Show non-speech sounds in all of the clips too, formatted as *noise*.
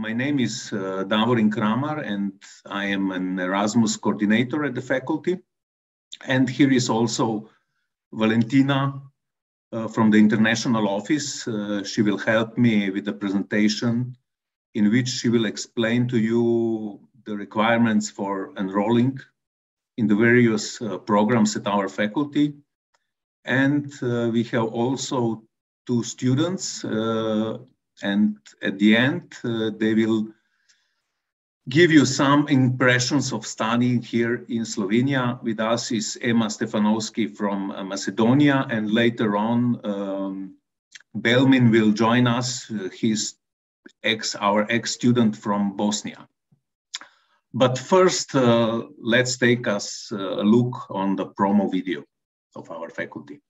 Uh, my name is uh, Davorin Kramar, and I am an Erasmus coordinator at the faculty. And here is also Valentina uh, from the international office. Uh, she will help me with the presentation in which she will explain to you the requirements for enrolling in the various uh, programs at our faculty. And uh, we have also two students and at the end, uh, they will give you some impressions of studying here in Slovenia. With us is Emma Stefanovski from uh, Macedonia, and later on, um, Belmin will join us. Uh, he's ex, our ex-student from Bosnia. But first, uh, let's take us uh, a look on the promo video of our faculty.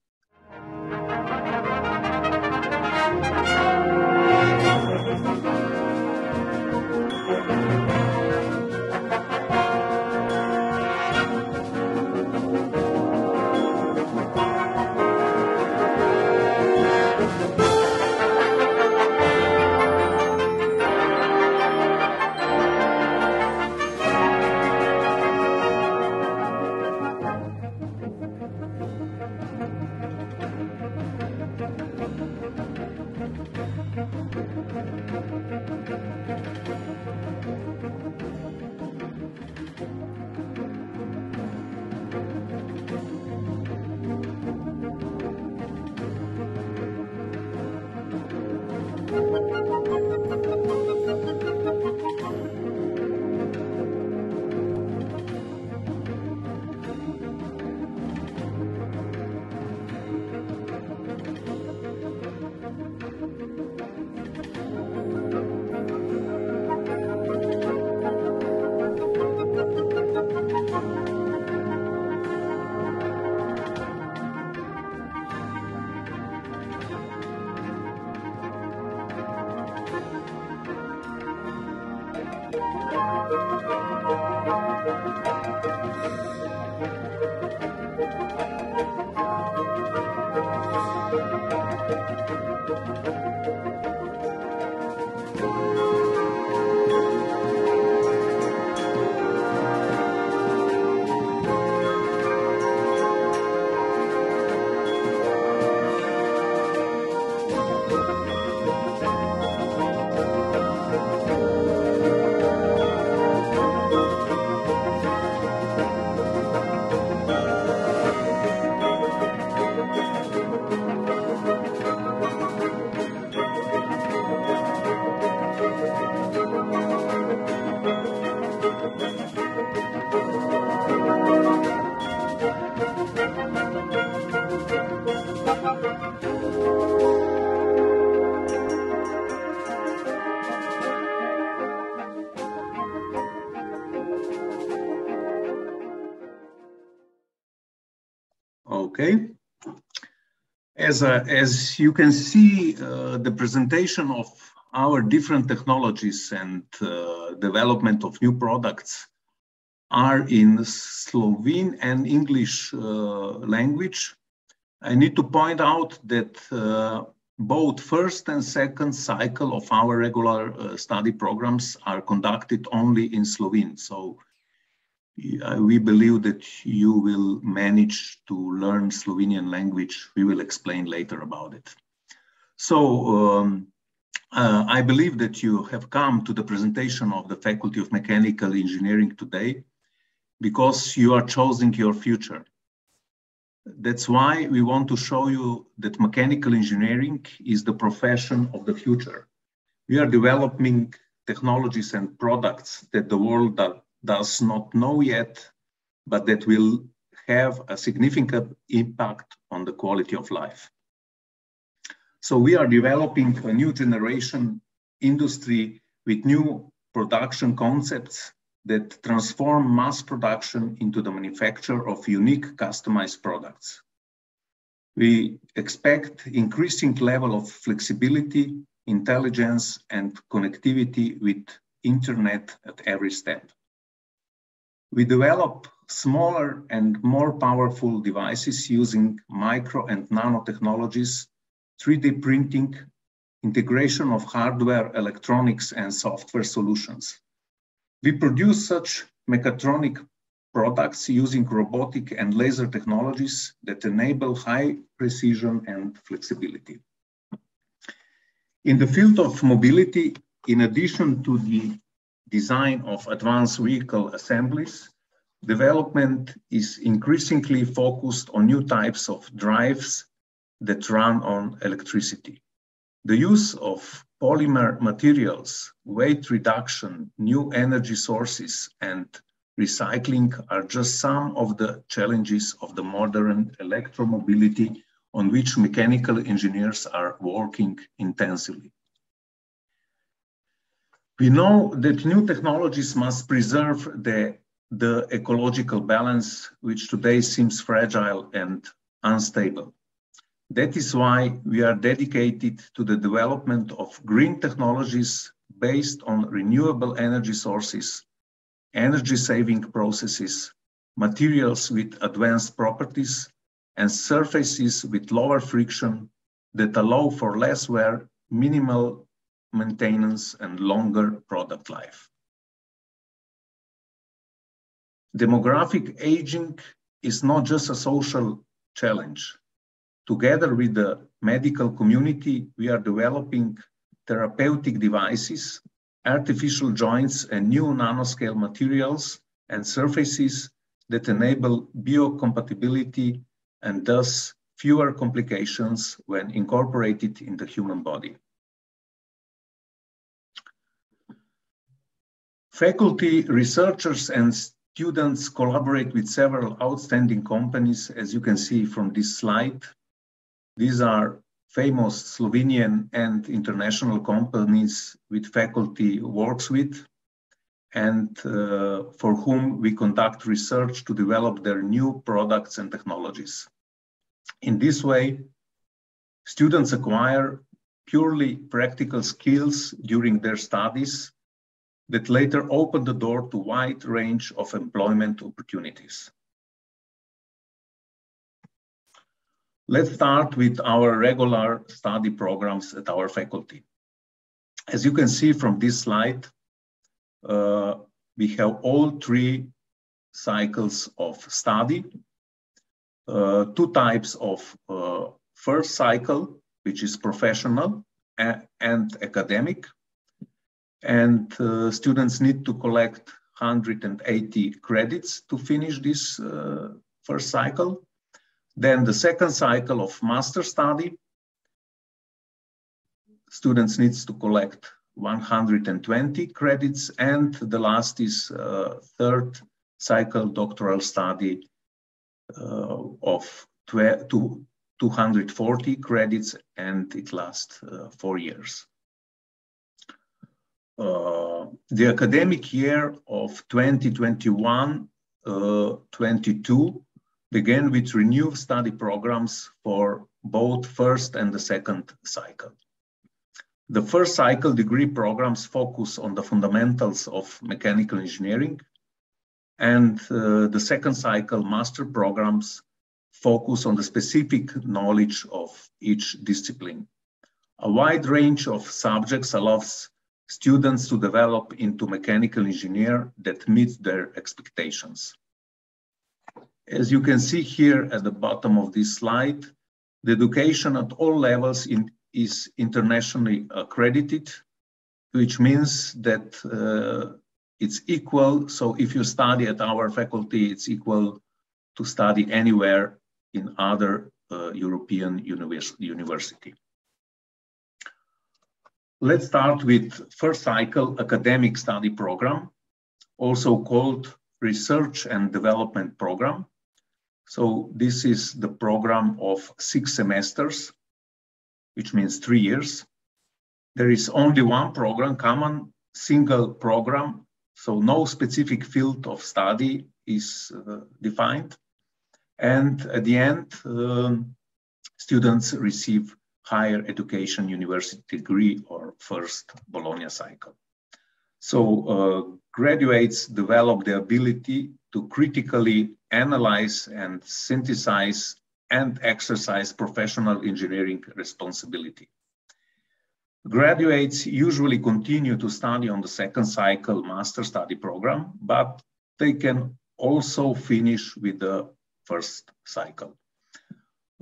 As, a, as you can see, uh, the presentation of our different technologies and uh, development of new products are in Slovene and English uh, language. I need to point out that uh, both first and second cycle of our regular uh, study programs are conducted only in Slovene. So we believe that you will manage to learn Slovenian language. We will explain later about it. So um, uh, I believe that you have come to the presentation of the Faculty of Mechanical Engineering today because you are choosing your future. That's why we want to show you that mechanical engineering is the profession of the future. We are developing technologies and products that the world does not know yet, but that will have a significant impact on the quality of life. So we are developing a new generation industry with new production concepts that transform mass production into the manufacture of unique customized products. We expect increasing level of flexibility, intelligence, and connectivity with internet at every step. We develop smaller and more powerful devices using micro and nanotechnologies, 3D printing, integration of hardware, electronics, and software solutions. We produce such mechatronic products using robotic and laser technologies that enable high precision and flexibility. In the field of mobility, in addition to the design of advanced vehicle assemblies, development is increasingly focused on new types of drives that run on electricity. The use of polymer materials, weight reduction, new energy sources, and recycling are just some of the challenges of the modern electromobility on which mechanical engineers are working intensively. We know that new technologies must preserve the, the ecological balance, which today seems fragile and unstable. That is why we are dedicated to the development of green technologies based on renewable energy sources, energy saving processes, materials with advanced properties, and surfaces with lower friction that allow for less wear, minimal maintenance, and longer product life. Demographic aging is not just a social challenge. Together with the medical community, we are developing therapeutic devices, artificial joints, and new nanoscale materials and surfaces that enable biocompatibility and thus fewer complications when incorporated in the human body. Faculty, researchers, and students collaborate with several outstanding companies, as you can see from this slide. These are famous Slovenian and international companies with faculty works with and uh, for whom we conduct research to develop their new products and technologies. In this way, students acquire purely practical skills during their studies that later open the door to wide range of employment opportunities. Let's start with our regular study programs at our faculty. As you can see from this slide, uh, we have all three cycles of study, uh, two types of uh, first cycle, which is professional and academic. And uh, students need to collect 180 credits to finish this uh, first cycle. Then the second cycle of master study, students needs to collect 120 credits, and the last is uh, third cycle doctoral study uh, of 240 credits, and it lasts uh, four years. Uh, the academic year of 2021-22 uh, began with renewed study programs for both first and the second cycle. The first cycle degree programs focus on the fundamentals of mechanical engineering, and uh, the second cycle master programs focus on the specific knowledge of each discipline. A wide range of subjects allows students to develop into mechanical engineer that meets their expectations. As you can see here at the bottom of this slide, the education at all levels in is internationally accredited, which means that uh, it's equal. So if you study at our faculty, it's equal to study anywhere in other uh, European univers university. Let's start with first cycle academic study program, also called research and development program. So this is the program of six semesters which means three years. There is only one program, common single program, so no specific field of study is uh, defined. And at the end, um, students receive higher education university degree or first Bologna cycle. So uh, graduates develop the ability to critically analyze and synthesize and exercise professional engineering responsibility. Graduates usually continue to study on the second cycle master study program, but they can also finish with the first cycle.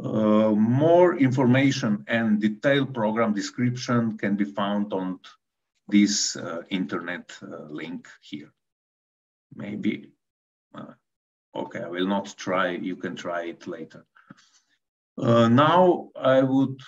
Uh, more information and detailed program description can be found on this uh, internet uh, link here. Maybe, uh, okay, I will not try, you can try it later. Uh, now I would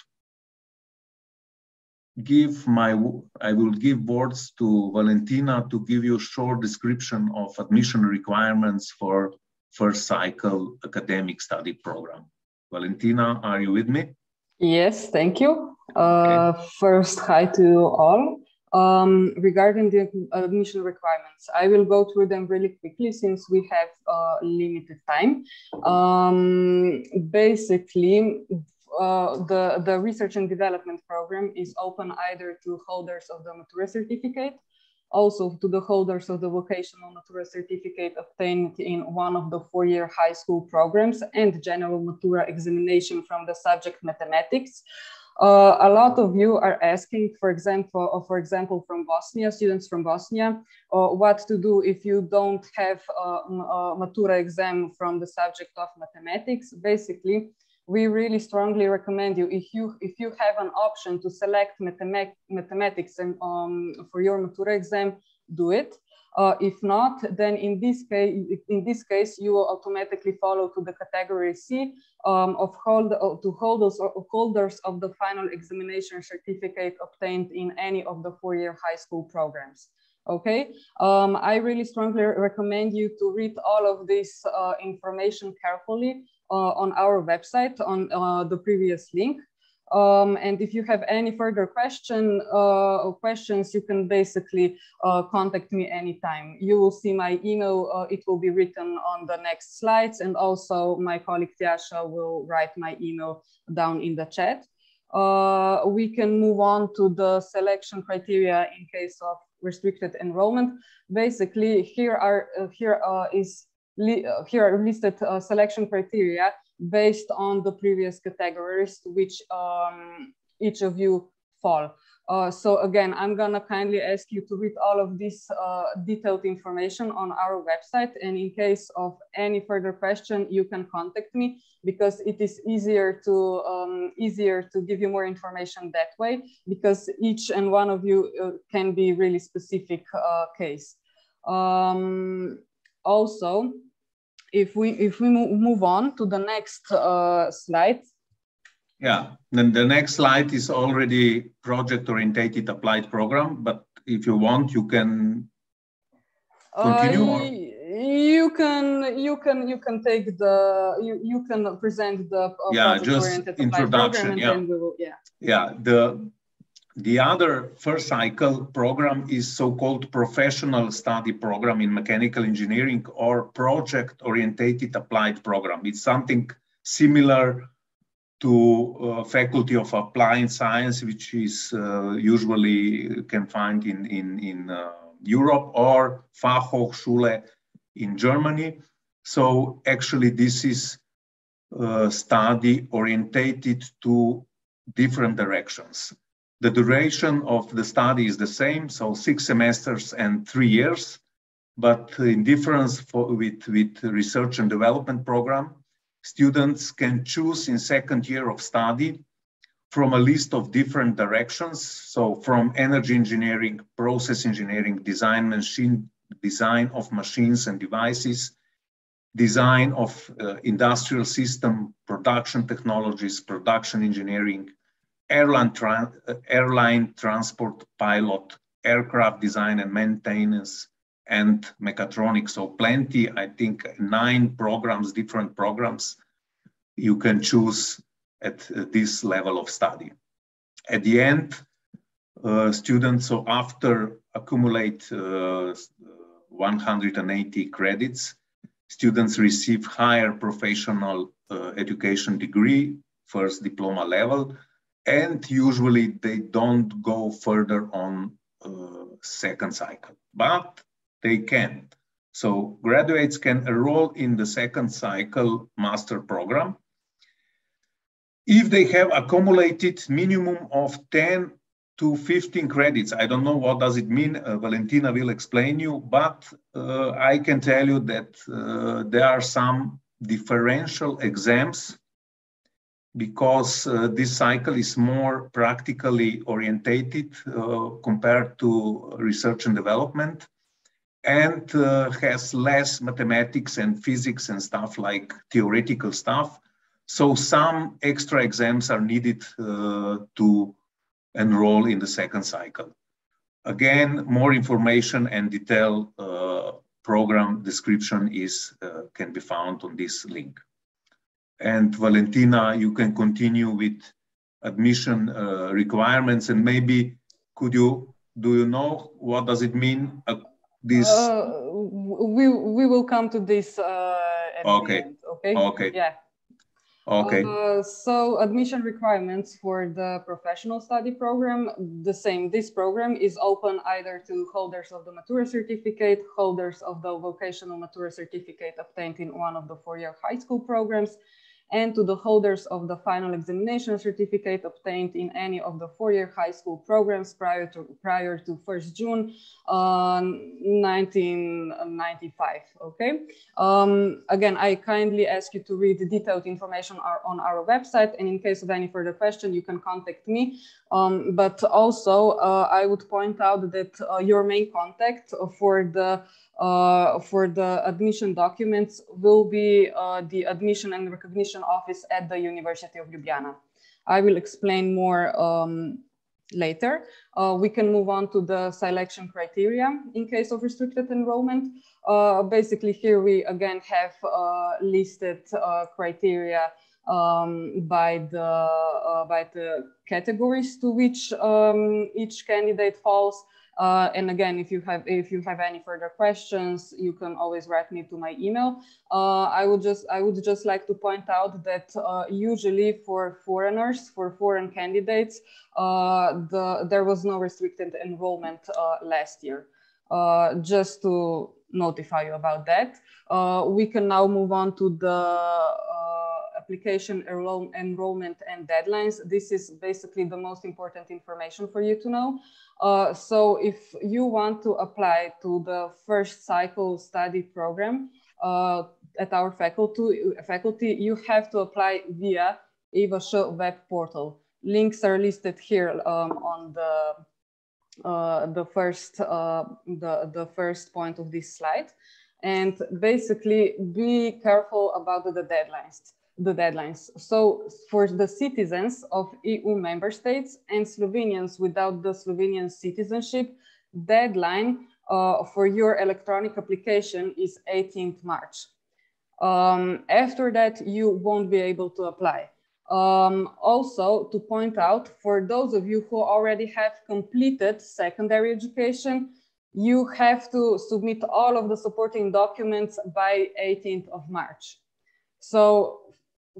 give my, I will give words to Valentina to give you a short description of admission requirements for first cycle academic study program. Valentina, are you with me? Yes, thank you. Uh, okay. First, hi to all. Um, regarding the admission requirements, I will go through them really quickly since we have uh, limited time. Um, basically, uh, the, the research and development program is open either to holders of the Matura certificate also to the holders of the vocational Matura certificate obtained in one of the four-year high school programs and general Matura examination from the subject mathematics. Uh, a lot of you are asking, for example, uh, for example, from Bosnia, students from Bosnia, uh, what to do if you don't have a, a Matura exam from the subject of mathematics. Basically, we really strongly recommend you if you if you have an option to select mathemat mathematics and um, for your Matura exam, do it. Uh, if not, then in this case, in this case, you will automatically follow to the category C um, of hold uh, to holders or holders of the final examination certificate obtained in any of the four-year high school programs. Okay, um, I really strongly recommend you to read all of this uh, information carefully uh, on our website on uh, the previous link. Um, and if you have any further question uh, or questions, you can basically uh, contact me anytime. You will see my email, uh, it will be written on the next slides. And also my colleague Tiasha will write my email down in the chat. Uh, we can move on to the selection criteria in case of restricted enrollment. Basically, here are here is uh, here are listed uh, selection criteria based on the previous categories which um, each of you fall. Uh, so again, I'm gonna kindly ask you to read all of this uh, detailed information on our website. And in case of any further question, you can contact me because it is easier to um, easier to give you more information that way because each and one of you uh, can be really specific uh, case. Um, also, if we if we move on to the next uh, slide. Yeah, then the next slide is already project-oriented applied program, but if you want, you can continue. Uh, you can you can you can take the you, you can present the uh, yeah just introduction yeah will, yeah yeah the the other first cycle program is so-called professional study program in mechanical engineering or project-orientated applied program. It's something similar to uh, Faculty of Applied Science, which is uh, usually can find in, in, in uh, Europe or Fachhochschule in Germany. So actually this is uh, study orientated to different directions. The duration of the study is the same, so six semesters and three years, but in difference for, with, with research and development program, students can choose in second year of study from a list of different directions. So from energy engineering, process engineering, design machine, design of machines and devices, design of uh, industrial system, production technologies, production engineering, airline, tra airline transport pilot, aircraft design and maintenance, and mechatronics. So plenty, I think nine programs, different programs you can choose at this level of study. At the end, uh, students, so after accumulate uh, 180 credits, students receive higher professional uh, education degree, first diploma level, and usually they don't go further on uh, second cycle, but they can. So graduates can enroll in the second cycle master program if they have accumulated minimum of 10 to 15 credits. I don't know what does it mean. Uh, Valentina will explain you, but uh, I can tell you that uh, there are some differential exams because uh, this cycle is more practically orientated uh, compared to research and development and uh, has less mathematics and physics and stuff like theoretical stuff. So some extra exams are needed to enroll in the second cycle. Again, more information and detailed uh, program description is uh, can be found on this link. And Valentina, you can continue with admission uh, requirements. And maybe could you do you know what does it mean uh, this? Uh, we we will come to this uh, okay. okay? Okay. Yeah. Okay. Uh, so admission requirements for the professional study program, the same. This program is open either to holders of the Matura certificate, holders of the vocational Matura certificate obtained in one of the four-year high school programs, and to the holders of the final examination certificate obtained in any of the four-year high school programs prior to prior to 1st June uh, 1995. Okay. Um, again, I kindly ask you to read the detailed information on our website, and in case of any further question, you can contact me. Um, but also, uh, I would point out that uh, your main contact for the for the admission documents will be uh, the admission and recognition office at the University of Ljubljana. I will explain more um, later. Uh, we can move on to the selection criteria in case of restricted enrollment. Uh, basically here we again have uh, listed uh, criteria um, by, the, by the categories to which um, each candidate falls. Uh, and again, if you have if you have any further questions, you can always write me to my email. Uh, I would just I would just like to point out that uh, usually for foreigners, for foreign candidates, uh, the there was no restricted enrollment uh, last year. Uh, just to notify you about that. we can now move on to the application enroll enrollment and deadlines. This is basically the most important information for you to know. Uh, so if you want to apply to the first cycle study program uh, at our faculty, faculty, you have to apply via EVA web portal. Links are listed here um, on the uh, the first uh, the the first point of this slide, and basically be careful about the deadlines the deadlines. So for the citizens of EU member states and Slovenians without the Slovenian citizenship, deadline uh, for your electronic application is 18th March. Um, after that, you won't be able to apply. Um, also, to point out, for those of you who already have completed secondary education, you have to submit all of the supporting documents by 18th of March. So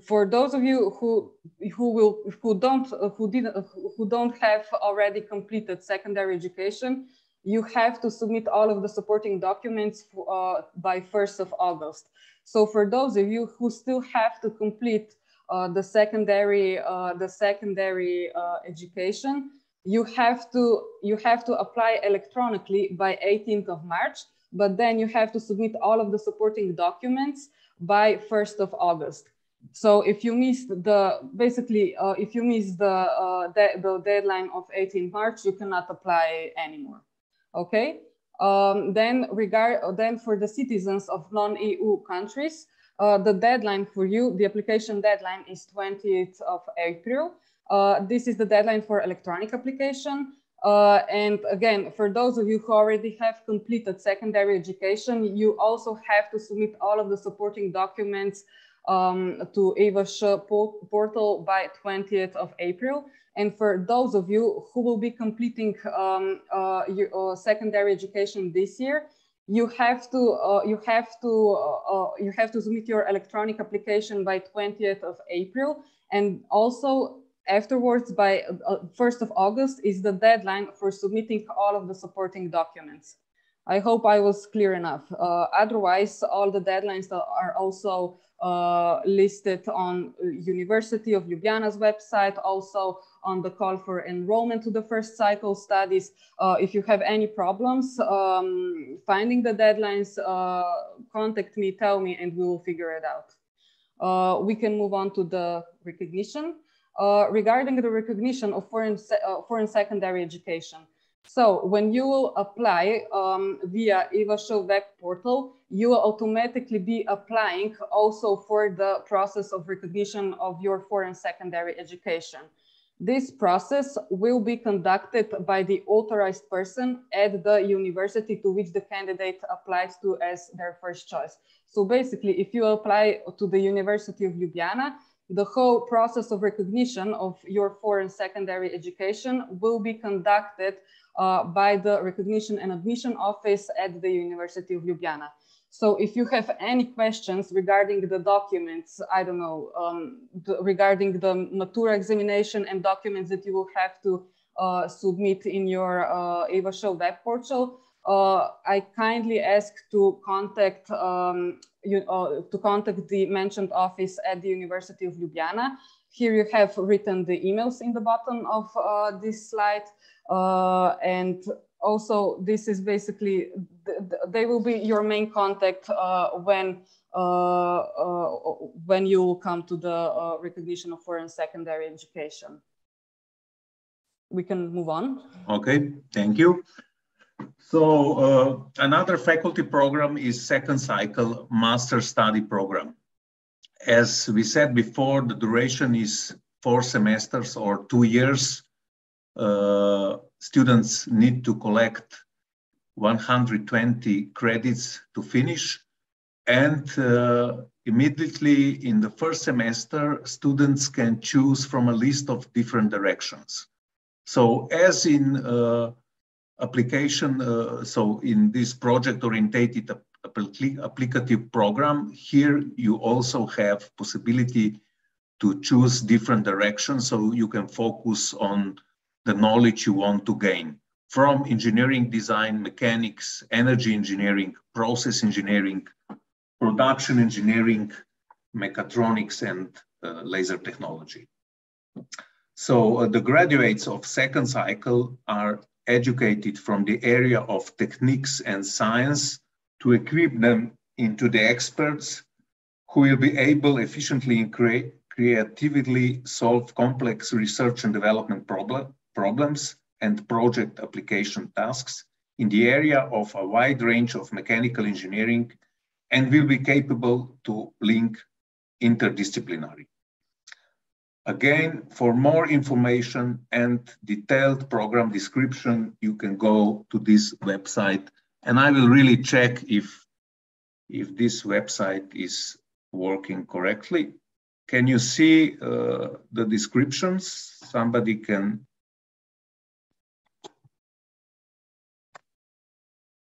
for those of you who who will who don't who didn't who don't have already completed secondary education you have to submit all of the supporting documents uh, by 1st of august. So for those of you who still have to complete uh, the secondary uh, the secondary uh, education you have to you have to apply electronically by 18th of march but then you have to submit all of the supporting documents by 1st of august so if you miss the basically uh, if you miss the, uh, de the deadline of 18 March, you cannot apply anymore. Okay. Um, then regard then for the citizens of non-EU countries, uh, the deadline for you, the application deadline is 20th of April. Uh, this is the deadline for electronic application. Uh, and again, for those of you who already have completed secondary education, you also have to submit all of the supporting documents um, to EVA portal by 20th of April. And for those of you who will be completing um, uh, your uh, secondary education this year, you have to uh, you have to uh, uh, you have to submit your electronic application by 20th of April, and also afterwards by 1st uh, of August is the deadline for submitting all of the supporting documents. I hope I was clear enough. Otherwise, all the deadlines are also uh, listed on University of Ljubljana's website, also on the call for enrollment to the first cycle studies. Uh, if you have any problems um, finding the deadlines, uh, contact me, tell me, and we will figure it out. Uh, we can move on to the recognition. Uh, regarding the recognition of foreign, uh, foreign secondary education. So when you will apply um, via EvaShow web portal, you will automatically be applying also for the process of recognition of your foreign secondary education. This process will be conducted by the authorized person at the university to which the candidate applies to as their first choice. So basically, if you apply to the University of Ljubljana, the whole process of recognition of your foreign secondary education will be conducted uh, by the recognition and admission office at the University of Ljubljana. So if you have any questions regarding the documents, I don't know, um, the, regarding the Matura examination and documents that you will have to uh, submit in your uh, EvaShow web portal, uh, I kindly ask to contact um, you, uh, to contact the mentioned office at the University of Ljubljana. Here you have written the emails in the bottom of uh, this slide. Uh, and also this is basically, they will be your main contact uh, when uh, uh, when you come to the recognition of foreign secondary education. We can move on. Okay, thank you. So uh, another faculty program is second cycle master study program. As we said before, the duration is four semesters or two years. Uh, students need to collect 120 credits to finish. And uh, immediately in the first semester, students can choose from a list of different directions. So as in uh, application, uh, so in this project orientated applicative program, here you also have possibility to choose different directions so you can focus on the knowledge you want to gain from engineering design, mechanics, energy engineering, process engineering, production engineering, mechatronics, and uh, laser technology. So uh, the graduates of second cycle are educated from the area of techniques and science to equip them into the experts who will be able efficiently and cre creatively solve complex research and development problem problems and project application tasks in the area of a wide range of mechanical engineering and will be capable to link interdisciplinary. Again, for more information and detailed program description, you can go to this website and I will really check if, if this website is working correctly. Can you see uh, the descriptions? Somebody can.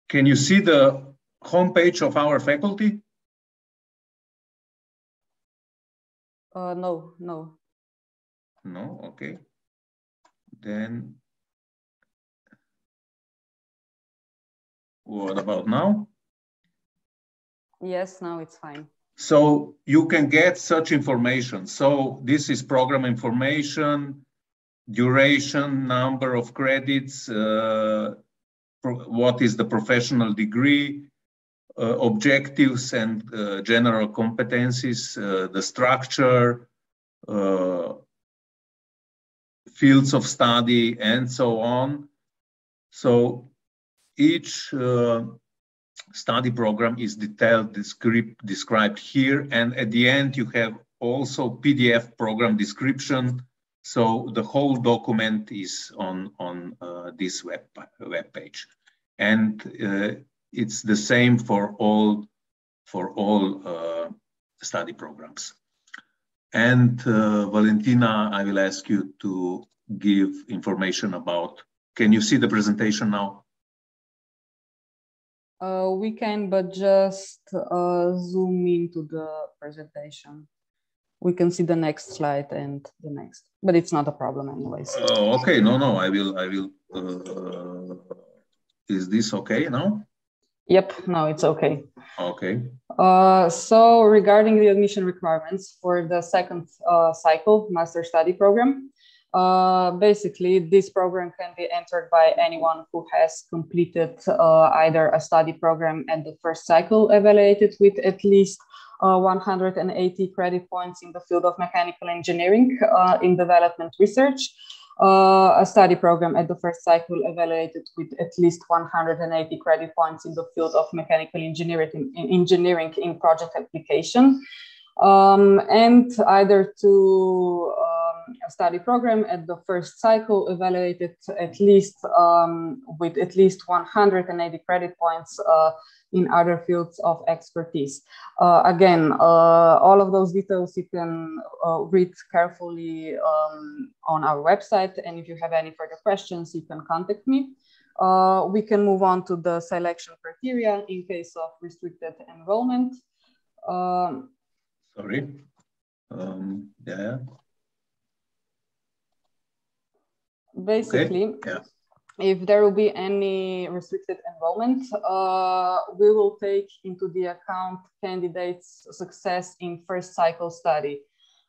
Can you see the homepage of our faculty? Uh, no, no. No, okay. Then what about now? Yes, now it's fine. So you can get such information. So this is program information, duration, number of credits, uh, what is the professional degree, uh, objectives and uh, general competencies, uh, the structure, uh, fields of study, and so on. So each uh, study program is detailed descript, described here. And at the end, you have also PDF program description. So the whole document is on, on uh, this web, web page. And uh, it's the same for all, for all uh, study programs. And uh, Valentina, I will ask you to give information about, can you see the presentation now? Uh, we can, but just uh, zoom into the presentation. We can see the next slide and the next, but it's not a problem anyways. Uh, okay, no, no, I will, I will. Uh, is this okay now? Yep, no, it's okay. Okay. Uh, so regarding the admission requirements for the second uh, cycle master study program, uh, basically this program can be entered by anyone who has completed uh, either a study program at the first cycle evaluated with at least uh, 180 credit points in the field of mechanical engineering uh, in development research, uh, a study program at the first cycle evaluated with at least 180 credit points in the field of mechanical engineering in, engineering in project application, um, and either to study program at the first cycle evaluated at least um, with at least 180 credit points uh, in other fields of expertise. Uh, again, uh, all of those details you can uh, read carefully um, on our website. And if you have any further questions, you can contact me. Uh, we can move on to the selection criteria in case of restricted enrollment. Um, Sorry. Um, yeah. Basically, okay. yeah if there will be any restricted enrollment, uh, we will take into the account candidates' success in first cycle study.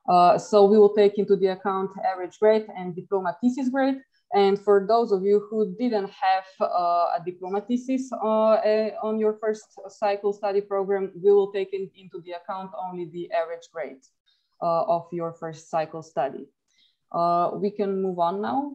Uh, so we will take into the account average grade and diploma thesis grade. And for those of you who didn't have uh, a diploma thesis uh, a, on your first cycle study program, we will take in, into the account only the average grade uh, of your first cycle study. Uh, we can move on now.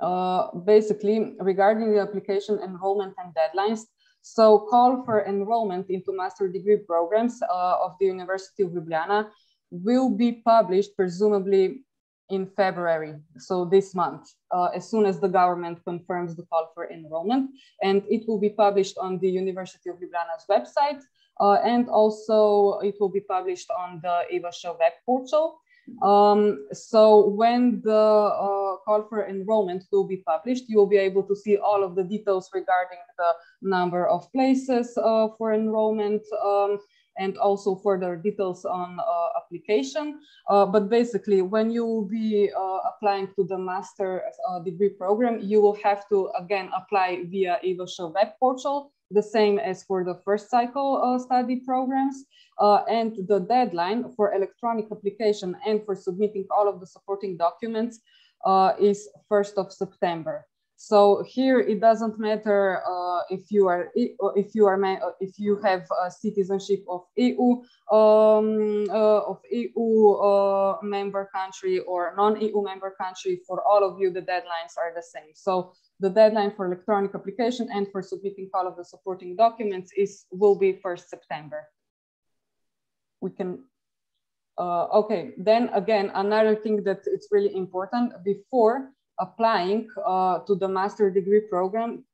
Uh, basically regarding the application enrollment and deadlines. So call for enrollment into master degree programs uh, of the University of Ljubljana will be published presumably in February, so this month, uh, as soon as the government confirms the call for enrollment. And it will be published on the University of Ljubljana's website, uh, and also it will be published on the EVASH web portal. Um, so when the uh, call for enrollment will be published, you will be able to see all of the details regarding the number of places uh, for enrollment um, and also further details on uh, application. Uh, but basically, when you will be uh, applying to the master uh, degree program, you will have to again apply via EVASH web portal the same as for the first cycle uh, study programs. Uh, and the deadline for electronic application and for submitting all of the supporting documents uh, is 1st of September. So here it doesn't matter uh, if you are if you are if you have citizenship of EU um, uh, of EU uh, member country or non-EU member country. For all of you, the deadlines are the same. So the deadline for electronic application and for submitting all of the supporting documents is will be 1st September. We can uh, okay, then again, another thing that it's really important before applying uh, to the master degree program,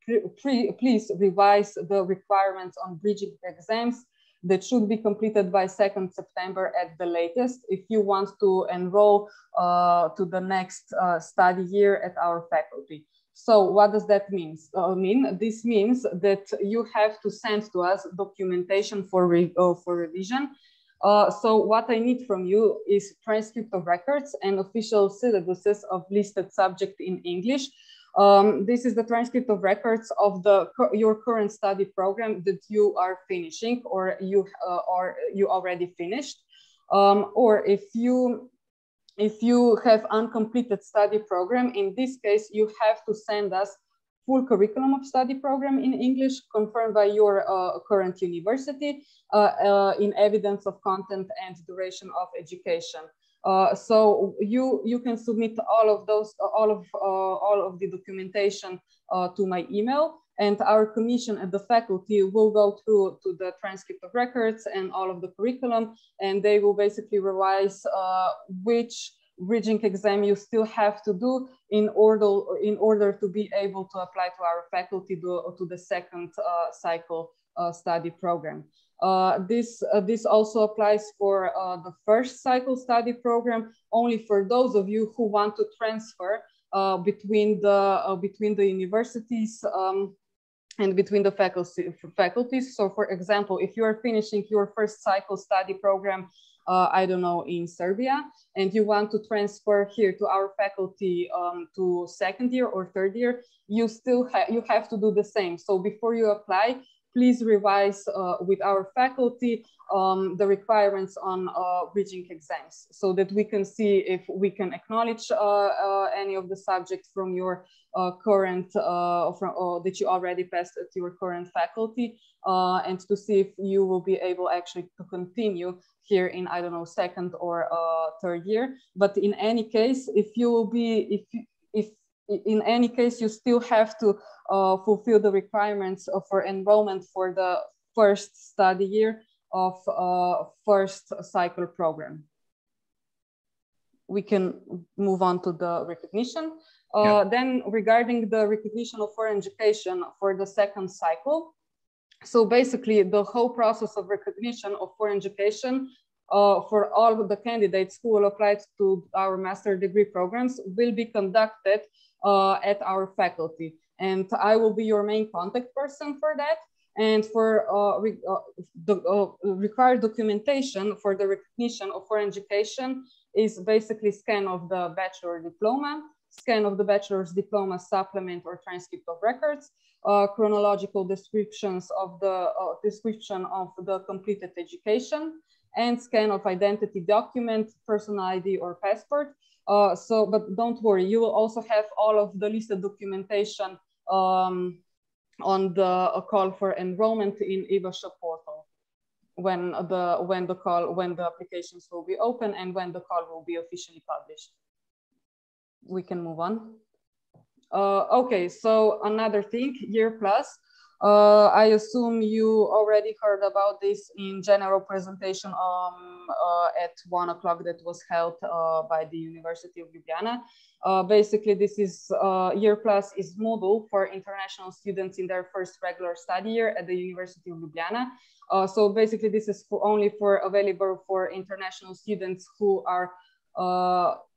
please revise the requirements on bridging exams that should be completed by 2nd September at the latest if you want to enroll uh, to the next uh, study year at our faculty. So what does that mean? Uh, mean? This means that you have to send to us documentation for, re uh, for revision uh, so what I need from you is transcript of records and official syllabuses of listed subject in English. Um, this is the transcript of records of the your current study program that you are finishing or you uh, or you already finished. Um, or if you if you have uncompleted study program, in this case, you have to send us full curriculum of study program in English confirmed by your uh, current university uh, uh, in evidence of content and duration of education. Uh, so you you can submit all of those all of uh, all of the documentation to my email and our commission at the faculty will go through to the transcript of records and all of the curriculum and they will basically revise which bridging exam you still have to do in order in order to be able to apply to our faculty to, to the second uh, cycle uh, study program. Uh, this uh, this also applies for uh, the first cycle study program only for those of you who want to transfer uh, between the between the universities um, and between the faculty, faculties. So for example, if you are finishing your first cycle study program uh, I don't know, in Serbia, and you want to transfer here to our faculty um, to second year or third year, you still have you have to do the same. So before you apply, please revise uh, with our faculty um, the requirements on uh, bridging exams so that we can see if we can acknowledge uh, uh any of the subjects from your uh, current, uh, from, that you already passed at your current faculty and to see if you will be able actually to continue here in, I don't know, second or third year. But in any case, if you will be, if, if in any case, you still have to uh, fulfill the requirements for enrollment for the first study year of uh, first cycle program. We can move on to the recognition. Uh, yeah. Then regarding the recognition of foreign education for the second cycle, so basically the whole process of recognition of foreign education uh, for all the candidates who will apply to our master degree programs will be conducted uh, at our faculty. And I will be your main contact person for that. And for uh, re uh, the uh, required documentation for the recognition of foreign education is basically scan of the bachelor diploma, scan of the bachelor's diploma supplement or transcript of records, uh, chronological descriptions of the uh, description of the completed education, and scan of identity document, person ID or passport, uh, so, but don't worry, you will also have all of the listed documentation um, on the uh, call for enrollment in IBASHA portal when the when the call when the applications will be open and when the call will be officially published. We can move on. Uh, okay, so another thing, year plus. Uh, I assume you already heard about this in general presentation um, uh, at one o'clock that was held uh, by the University of Ljubljana. Uh, basically, this is uh, year plus is Moodle for international students in their first regular study year at the University of Ljubljana. Uh, so basically, this is for only for available for international students who are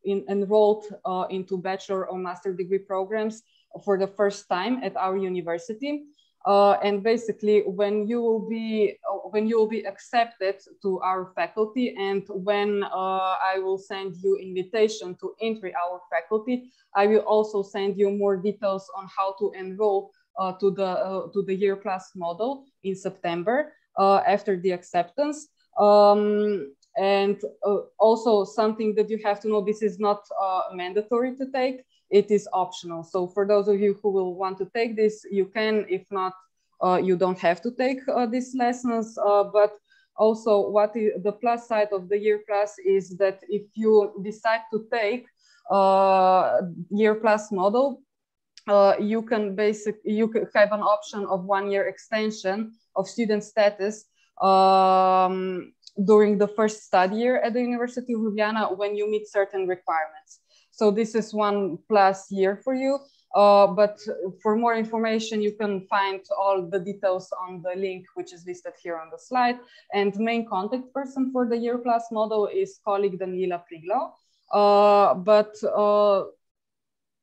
in, enrolled into bachelor or master degree programs for the first time at our university. Uh, and basically, when you will be uh, when you will be accepted to our faculty, and when uh, I will send you invitation to enter our faculty, I will also send you more details on how to enroll uh, to the uh, to the year plus model in September uh, after the acceptance. Um, and also something that you have to know: this is not mandatory to take it is optional. So for those of you who will want to take this, you can, if not, uh, you don't have to take uh, these lessons. Uh, but also what the plus side of the year plus is that if you decide to take uh, year plus model, uh, you can basic you have an option of one year extension of student status um, during the first study year at the University of Ljubljana when you meet certain requirements. So this is one plus year for you. Uh, but for more information, you can find all the details on the link, which is listed here on the slide. And main contact person for the year plus model is colleague Daniela Priglo. Uh, but uh,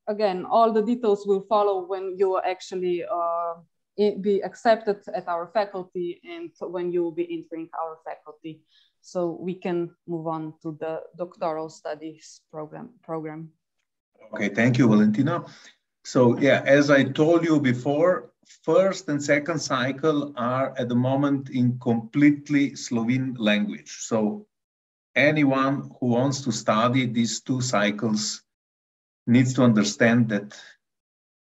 again, all the details will follow when you actually uh, be accepted at our faculty and when you will be entering our faculty so we can move on to the doctoral studies program. program. Okay, thank you, Valentina. So yeah, as I told you before, first and second cycle are at the moment in completely Slovene language. So anyone who wants to study these two cycles needs to understand that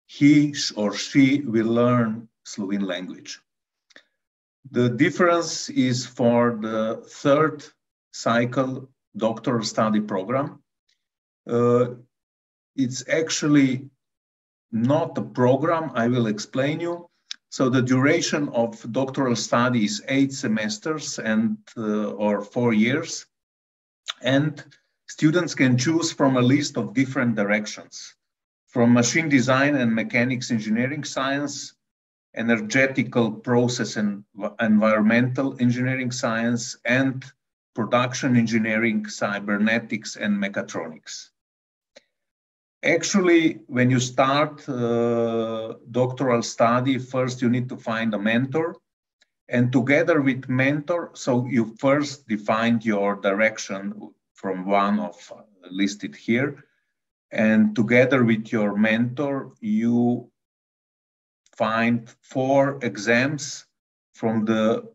he or she will learn Slovene language. The difference is for the third cycle doctoral study program. Uh, it's actually not a program, I will explain you. So the duration of doctoral study is eight semesters and uh, or four years. And students can choose from a list of different directions, from machine design and mechanics engineering science, energetical process and environmental engineering science, and production engineering, cybernetics, and mechatronics. Actually, when you start uh, doctoral study, first you need to find a mentor. And together with mentor, so you first defined your direction from one of listed here. And together with your mentor, you find four exams from the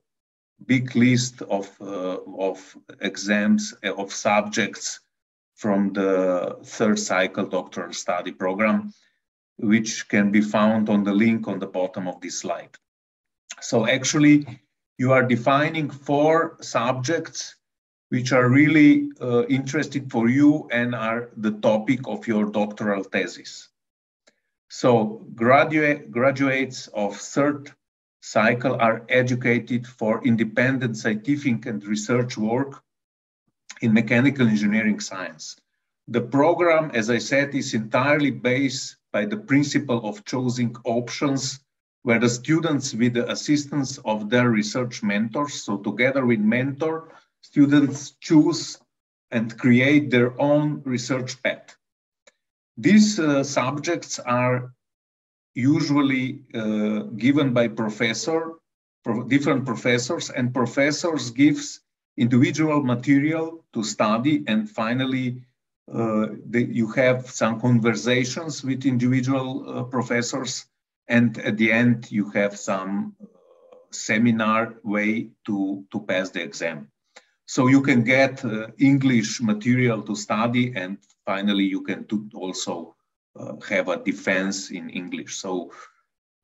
big list of, uh, of exams, uh, of subjects from the third cycle doctoral study program, which can be found on the link on the bottom of this slide. So actually, you are defining four subjects which are really uh, interesting for you and are the topic of your doctoral thesis. So graduate, graduates of third cycle are educated for independent scientific and research work in mechanical engineering science. The program, as I said, is entirely based by the principle of choosing options where the students with the assistance of their research mentors, so together with mentor, students choose and create their own research path. These uh, subjects are usually uh, given by professor, pro different professors, and professors gives individual material to study, and finally, uh, the, you have some conversations with individual uh, professors, and at the end, you have some uh, seminar way to, to pass the exam. So you can get uh, English material to study, and finally, you can also uh, have a defense in English. So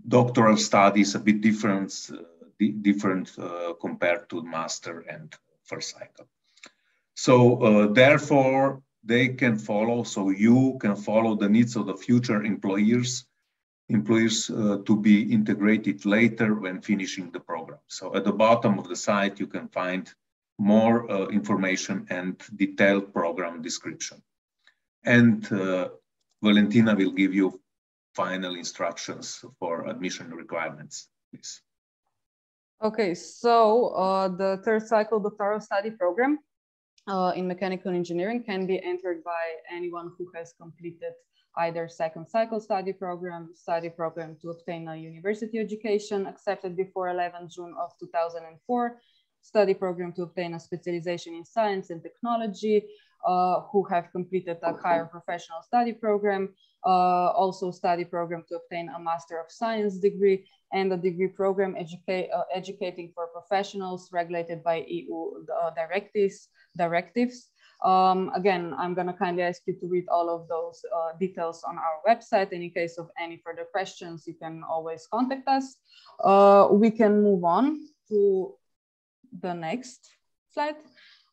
doctoral studies a bit different, uh, di different uh, compared to master and first cycle. So therefore, they can follow, so you can follow the needs of the future employers employees uh, to be integrated later when finishing the program. So at the bottom of the site, you can find more uh, information and detailed program description. And uh, Valentina will give you final instructions for admission requirements, please. Okay, so uh, the third cycle doctoral study program uh, in mechanical engineering can be entered by anyone who has completed either second cycle study program, study program to obtain a university education accepted before 11 June of 2004, study program to obtain a specialization in science and technology, uh, who have completed a higher professional study program, uh, also study program to obtain a Master of Science degree and a degree program educate, uh, educating for professionals regulated by EU uh, directives. directives. Um, again, I'm gonna kindly ask you to read all of those uh, details on our website. In case of any further questions, you can always contact us. Uh, we can move on to the next slide.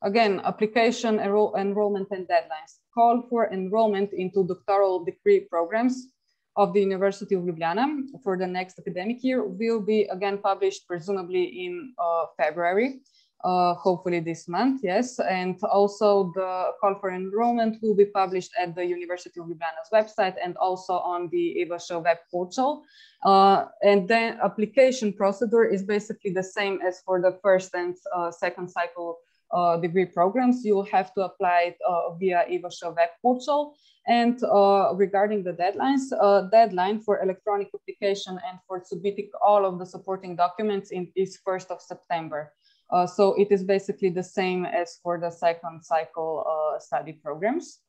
Again, application, enroll, enrollment and deadlines. Call for enrollment into doctoral degree programs of the University of Ljubljana for the next academic year will be again published presumably in uh, February, uh, hopefully this month, yes. And also the call for enrollment will be published at the University of Ljubljana's website and also on the EVA web portal. Uh, and then application procedure is basically the same as for the first and uh, second cycle uh, degree programs, you will have to apply it uh, via eVŠ web portal. And uh, regarding the deadlines, deadline for electronic application and for submitting all of the supporting documents in, is 1st of September. Uh, so it is basically the same as for the second cycle uh, study programs.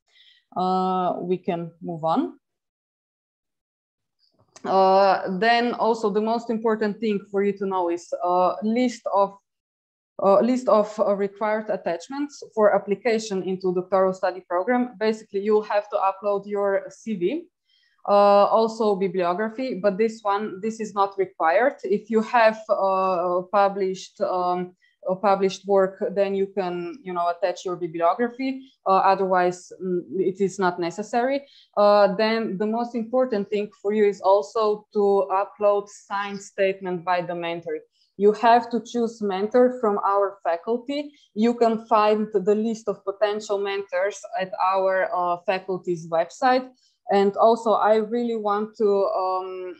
we can move on. then also the most important thing for you to know is a list of uh, list of uh, required attachments for application into doctoral study program. Basically, you'll have to upload your CV, uh, also bibliography, but this one, this is not required. If you have uh, published um, published work, then you can, you know, attach your bibliography. Uh, otherwise, mm, it is not necessary. Uh, then the most important thing for you is also to upload signed statement by the mentor you have to choose mentor from our faculty. You can find the list of potential mentors at our uh, faculty's website. And also, I really want to um,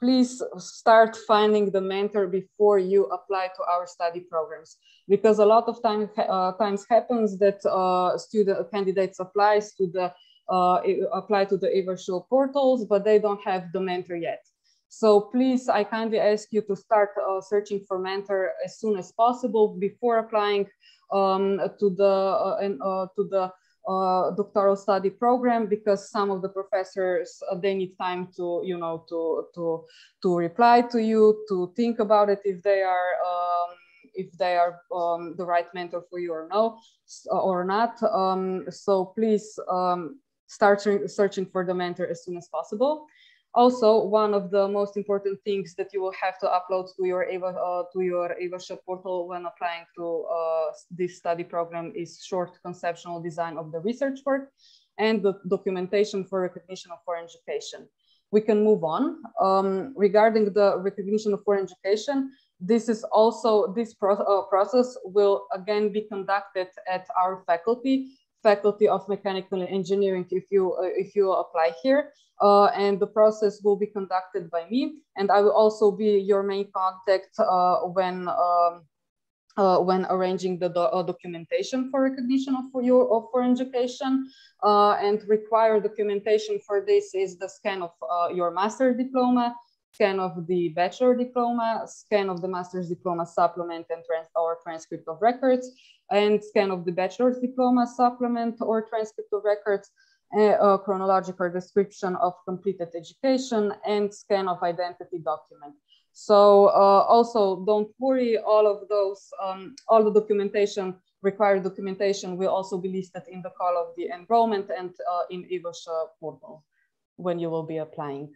please start finding the mentor before you apply to our study programs because a lot of time, uh, times happens that uh, student candidates applies to the uh, apply to the eVŠ portals, but they don't have the mentor yet. So please, I kindly ask you to start uh, searching for mentor as soon as possible before applying um, to the uh, and, uh, to the uh, doctoral study program because some of the professors uh, they need time to you know to to to reply to you to think about it if they are um, if they are um, the right mentor for you or no or not. Um, so please um, start searching for the mentor as soon as possible also, one of the most important things that you will have to upload to your Ava, uh, to your eVŠ portal when applying to uh, this study program is short conceptual design of the research work and the documentation for recognition of foreign education. We can move on. Um, regarding the recognition of foreign education, this is also, this pro uh, process will again be conducted at our faculty Faculty of Mechanical Engineering if you, uh, if you apply here. Uh, and the process will be conducted by me. And I will also be your main contact uh, when um, uh, when arranging the do uh, documentation for recognition of for your of foreign education uh, and required documentation for this is the scan of your master diploma scan of the bachelor diploma, scan of the master's diploma supplement and trans or transcript of records, and scan of the bachelor's diploma supplement or transcript of records, a chronological description of completed education, and scan of identity document. So uh, also don't worry, all of those, um, all the documentation, required documentation will also be listed in the call of the enrollment and uh, in eVŠ portal when you will be applying.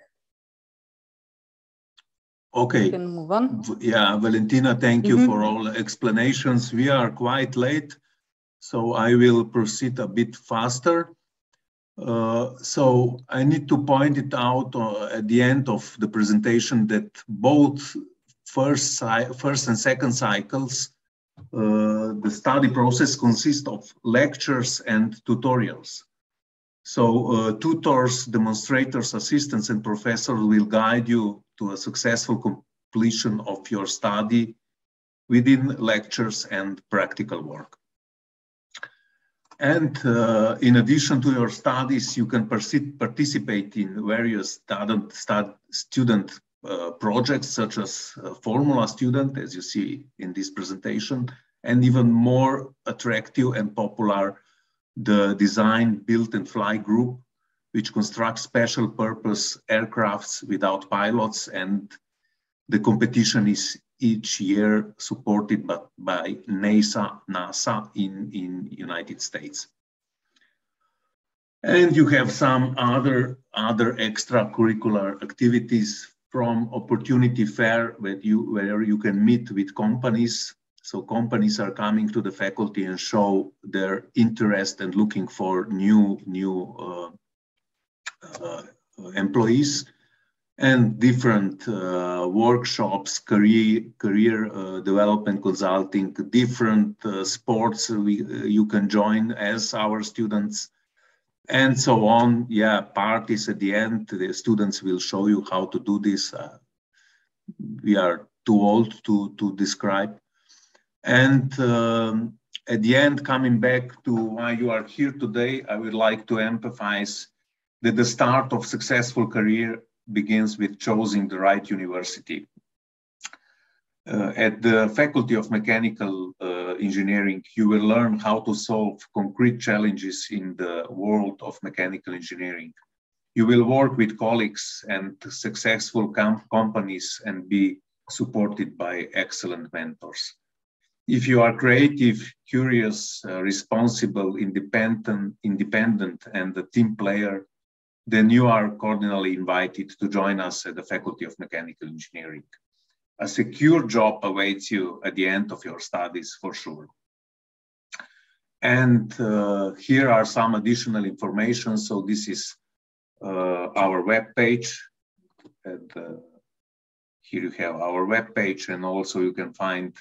Okay. can move on. Yeah, Valentina, thank you mm -hmm. for all the explanations. We are quite late, so I will proceed a bit faster. Uh, so I need to point it out uh, at the end of the presentation that both first, first and second cycles, uh, the study process consists of lectures and tutorials. So uh, tutors, demonstrators, assistants, and professors will guide you to a successful completion of your study within lectures and practical work. And uh, in addition to your studies, you can participate in various student, student uh, projects such as Formula Student, as you see in this presentation, and even more attractive and popular, the Design, Build and Fly group, which constructs special purpose aircrafts without pilots and the competition is each year supported by, by NASA, NASA in, in United States. And you have some other, other extracurricular activities from opportunity fair where you, where you can meet with companies. So companies are coming to the faculty and show their interest and looking for new, new uh, employees and different uh, workshops, career, career uh, development consulting, different sports we, you can join as our students and so on. Yeah, parties at the end, the students will show you how to do this. Uh, we are too old to, to describe. And um, at the end, coming back to why you are here today, I would like to emphasize that the start of successful career begins with choosing the right university. Uh, at the Faculty of Mechanical uh, Engineering, you will learn how to solve concrete challenges in the world of mechanical engineering. You will work with colleagues and successful com companies and be supported by excellent mentors. If you are creative, curious, uh, responsible, independent, independent, and a team player, then you are cordially invited to join us at the Faculty of Mechanical Engineering. A secure job awaits you at the end of your studies for sure. And uh, here are some additional information. So this is uh, our web page. And uh, here you have our web page, and also you can find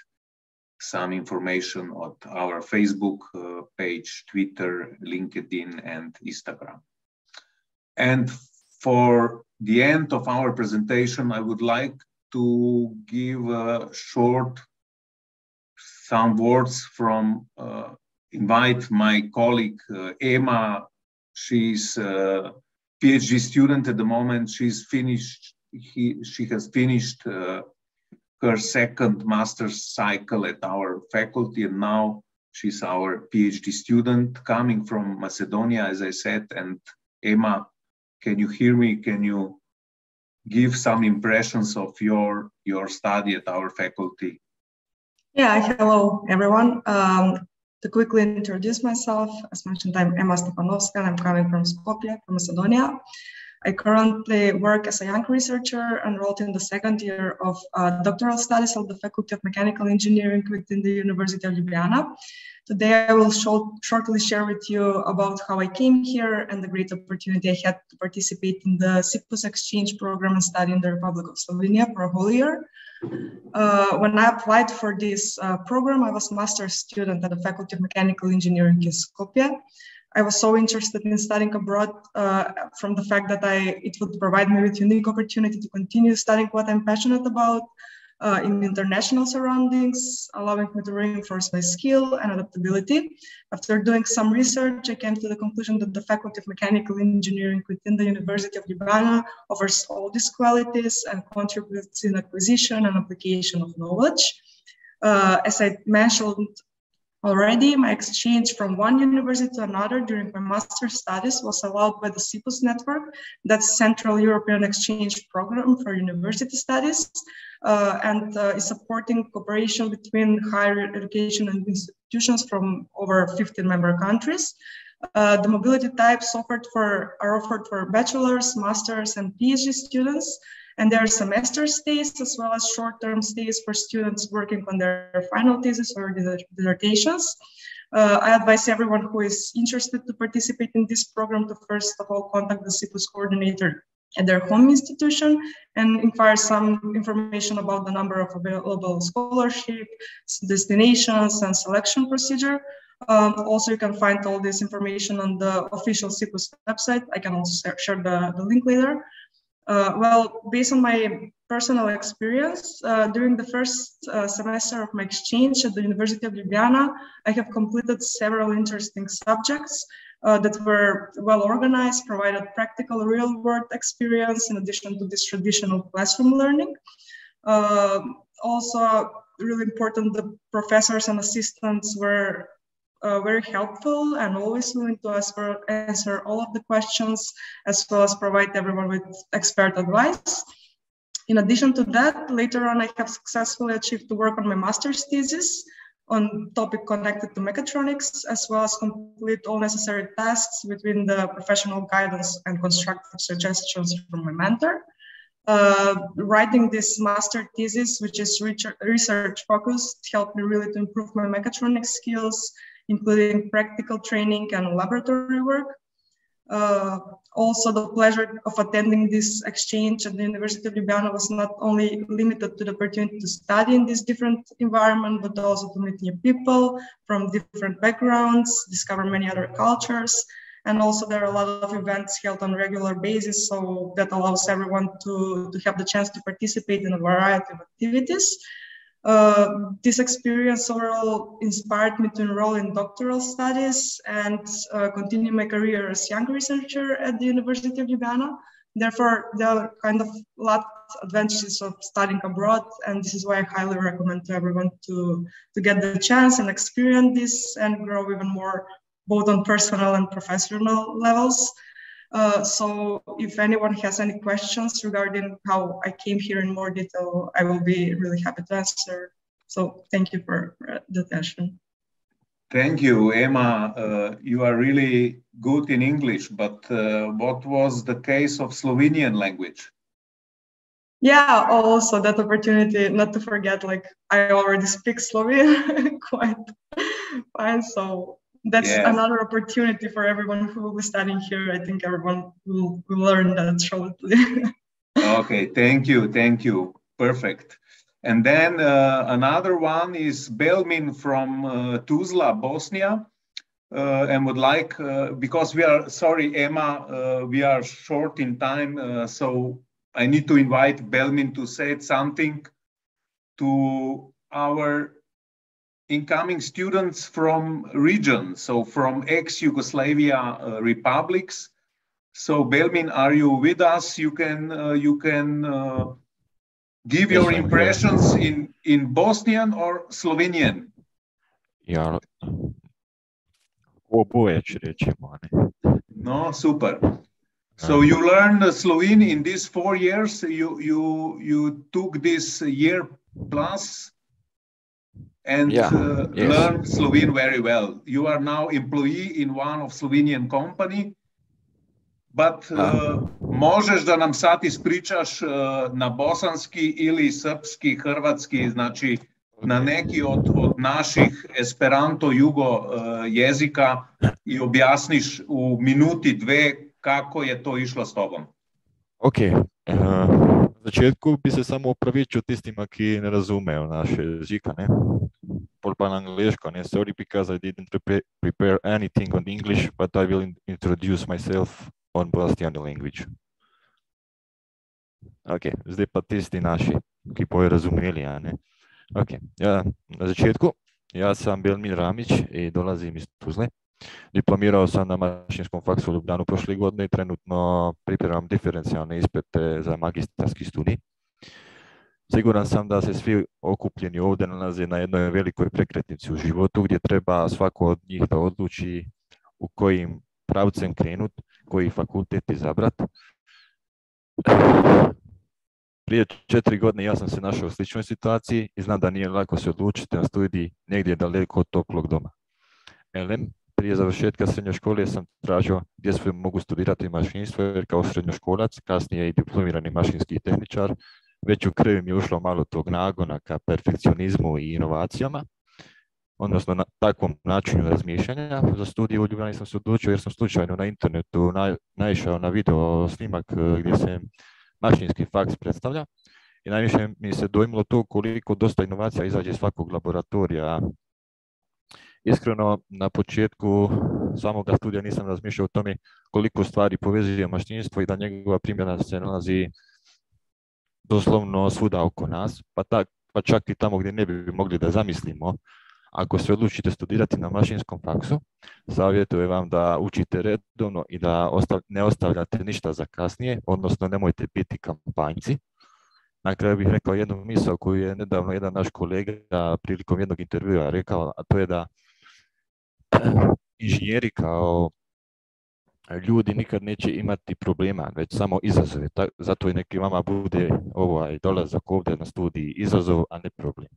some information on our Facebook uh, page, Twitter, LinkedIn, and Instagram. And for the end of our presentation, I would like to give a short some words from uh, invite my colleague uh, Emma. She's a PhD student at the moment. She's finished he, she has finished uh, her second master's cycle at our faculty, and now she's our PhD student coming from Macedonia, as I said. And Emma, can you hear me? Can you give some impressions of your your study at our faculty? Yeah, hello everyone. Um, to quickly introduce myself, as mentioned, I'm Emma Stepanovska and I'm coming from Skopje, from Macedonia. I currently work as a young researcher enrolled in the second year of uh, doctoral studies of the Faculty of Mechanical Engineering within the University of Ljubljana. Today, I will shortly share with you about how I came here and the great opportunity I had to participate in the CEEPUS exchange program and study in the Republic of Slovenia for a whole year. Uh, when I applied for this uh, program, I was master's student at the Faculty of Mechanical Engineering in Skopje. I was so interested in studying abroad uh, from the fact that I it would provide me with unique opportunity to continue studying what I'm passionate about uh, in international surroundings, allowing me to reinforce my skill and adaptability. After doing some research, I came to the conclusion that the Faculty of Mechanical Engineering within the University of Ljubljana offers all these qualities and contributes in acquisition and application of knowledge. Uh, as I mentioned Already, my exchange from one university to another during my master's studies was allowed by the CEEPUS network, that's Central European Exchange Program for University Studies, uh, and uh, is supporting cooperation between higher education and institutions from over 15 member countries. Uh, the mobility types offered for are offered for bachelor's, master's, and PhD students, and there are semester stays as well as short-term stays for students working on their final thesis or dissertations. Uh, I advise everyone who is interested to participate in this program to first of all contact the CEEPUS coordinator at their home institution and inquire some information about the number of available scholarship, destinations, and selection procedure. Um, also, you can find all this information on the official CEEPUS website. I can also share the, the link later. Uh, well, based on my personal experience, uh, during the first uh, semester of my exchange at the University of Ljubljana, I have completed several interesting subjects uh, that were well organized, provided practical real world experience in addition to this traditional classroom learning. Uh, also, really important, the professors and assistants were uh, very helpful and always willing to answer, answer all of the questions as well as provide everyone with expert advice. In addition to that, later on, I have successfully achieved to work on my master's thesis on topic connected to mechatronics, as well as complete all necessary tasks within the professional guidance and constructive suggestions from my mentor. Uh, writing this master thesis, which is research focused, helped me really to improve my mechatronics skills including practical training and laboratory work. Uh, also, the pleasure of attending this exchange at the University of Ljubljana was not only limited to the opportunity to study in this different environment, but also to meet new people from different backgrounds, discover many other cultures. And also there are a lot of events held on regular basis, so that allows everyone to, to have the chance to participate in a variety of activities. Uh, this experience overall inspired me to enroll in doctoral studies and uh, continue my career as young researcher at the University of Ljubljana. Therefore, there are kind of a lot of advantages of studying abroad, and this is why I highly recommend to everyone to, to get the chance and experience this and grow even more, both on personal and professional levels. Uh, so if anyone has any questions regarding how I came here in more detail, I will be really happy to answer. So thank you for, the attention. Thank you, Emma. Uh, you are really good in English, but uh, what was the case of Slovenian language? Yeah, also that opportunity, not to forget, like I already speak Slovenian *laughs* quite fine. So that's yeah. another opportunity for everyone who will be studying here. I think everyone will, will learn that shortly. *laughs* okay, thank you, thank you. Perfect. And then uh, another one is Belmin from uh, Tuzla, Bosnia. Uh, and would like, uh, because we are, sorry, Emma, uh, we are short in time. Uh, so I need to invite Belmin to say something to our incoming students from regions, so from ex-Yugoslavia uh, republics. So Belmin, are you with us? You can uh, you can uh, give your impressions in in Bosnian or Slovenian. Ja, oboje če rečemo. No, super. So you learned Slovene in these four years. You you you took this year plus and yeah, uh, yes. learned Slovene very well. You are now employee in one of Slovenian company. But uh, možeš da nam sad ispričaš uh, na bosanski ili srpski, hrvatski, znači na neki od, od naših Esperanto jugo uh, jezika i objasniš u minuti dve kako je to išlo s tobom? Ok. Uh, začetku bi se samo opravičil tistima, ki ne razumejo naše jezika. Ne? Pol pa na angliško. Ne? Sorry, because I didn't prepare, anything on English, but I will introduce myself on Bosnian language. Ok, zdaj pa tisti naši, ki bojo razumeli. Okay. Ja, na začetku, jaz sem Belmin Ramić i dolazim iz Tuzle. Diplomirao sam na mašinskom faksu u Ljubljanu prošle godine i trenutno pripremam diferencijalne ispite za magistarski studij. Siguran sam da se svi okupljeni ovdje nalaze na jednoj velikoj prekretnici u životu gdje treba svako od njih da odluči u kojim pravcem krenut, koji fakultet izabrat. Prije četiri godine ja sam se našao u sličnoj situaciji i znam da nije lako se odlučiti na studij negdje daleko od toplog doma. LM prije završetka srednje škole sam tražio gdje sve mogu studirati mašinstvo, jer kao srednjoškolac, kasnije i diplomirani mašinski tehničar, već u krvi mi je ušlo malo tog nagona ka perfekcionizmu i inovacijama, odnosno na takvom načinu razmišljanja. Za studiju u Ljubljani sam se odlučio jer sam slučajno na internetu naišao na video snimak eh, gdje se mašinski faks predstavlja i najviše mi se dojmilo to koliko dosta inovacija izađe iz svakog laboratorija Iskreno, na početku samoga studija nisam razmišljao o tome koliko stvari povezuje maštinstvo i da njegova primjena se nalazi doslovno svuda oko nas, pa, tak, pa čak i tamo gdje ne bi mogli da zamislimo. Ako se odlučite studirati na mašinskom faksu, savjetujem vam da učite redovno i da ne ostavljate ništa za kasnije, odnosno nemojte biti kampanjci. Na kraju bih rekao jednu misao koju je nedavno jedan naš kolega prilikom jednog intervjua rekao, a to je da inženjeri kao ljudi nikad neće imati problema, već samo izazove. Zato i neki vama bude ovaj dolazak ovdje na studiji izazov, a ne problem.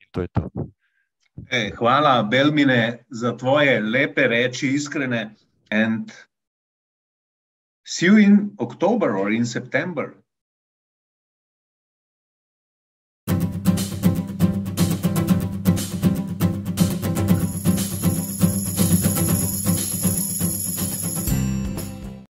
I to je to. E, hvala Belmine za tvoje lepe reči, iskrene. And see you in October or in September.